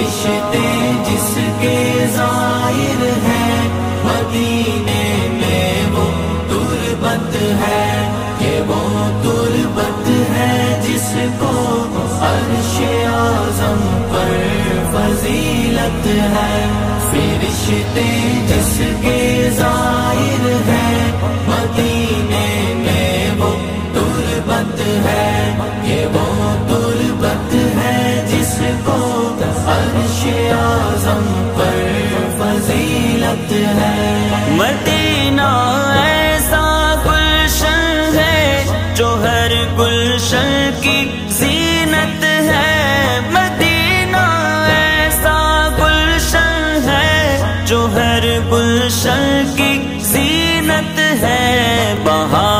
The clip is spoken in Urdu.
رشتے جس کے ظاہر ہے، مدینے میں وہ تربت ہے، کہ وہ تربت ہے جس کو عرش اعظم پر فضیلت ہے۔ فرشتے جس کے ظاہر ہے، مدینے میں وہ تربت ہے، کہ وہ تربت ہے جس کو اعظم پر فضیلت ہے مدینہ ایسا گلشن ہے جو ہر گلشن کی زینت ہے۔ مدینہ ایسا گلشن ہے جو ہر گلشن کی زینت ہے۔ بہارے